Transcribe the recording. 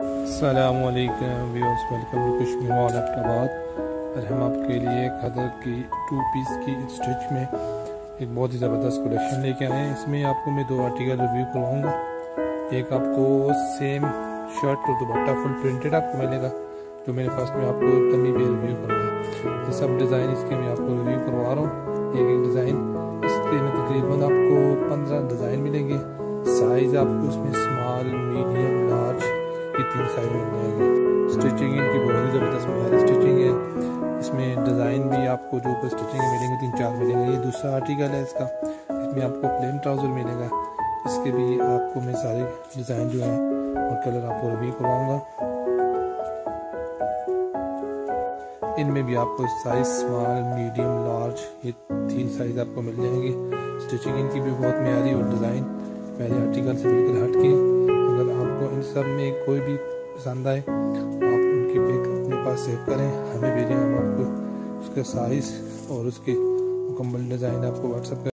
Viewers welcome to कुछ mall Ahmedabad और हम आपके लिए खदर की टू पीस की स्टिच में एक बहुत ही ज़बरदस्त कलेक्शन लेके आए हैं। इसमें आपको मैं दो आर्टिकल रिव्यू करवाऊँगा। एक आपको सेम शर्ट और दुपट्टा फुल प्रिंटेड आपको मिलेगा, जो मैंने फ़र्स्ट में आपको तमी भी रिव्यू करवाया ये सब डिज़ाइन इसके मैं आपको रिव्यू करवा रहा हूँ। एक एक डिज़ाइन इसके में तकरीबन आपको पंद्रह डिज़ाइन मिलेंगे। साइज़ आपको इसमें स्मॉल मीडियम लार्ज की तीन साइज़ मिल जाएँगे। स्टिचिंग इनकी बहुत ही ज़बरदस्त मेरी स्टिचिंग है। इसमें डिज़ाइन भी आपको जो ऊपर स्टिचिंग मिलेंगे, तीन चार मिलेंगे। ये दूसरा आर्टिकल है इसका। इसमें आपको प्लेन ट्राउज़र मिलेगा। इसके भी आपको मैं सारे डिज़ाइन जो हैं और कलर आपको रिव्यू करवाऊँगा। इनमें भी आपको साइज़ स्मॉल मीडियम लार्ज ये तीन साइज़ आपको मिल जाएँगे। स्टिचिंग इनकी भी बहुत म्यारी और डिज़ाइन मेरे आर्टिकल से बिल्कुल हट के आपको सब में कोई भी पसंद आए, आप उनकी पिक अपने पास सेव करें। हमें भेजें हम आपको, उसका साइज़ और उसके मुकम्मल डिज़ाइन आपको व्हाट्सएप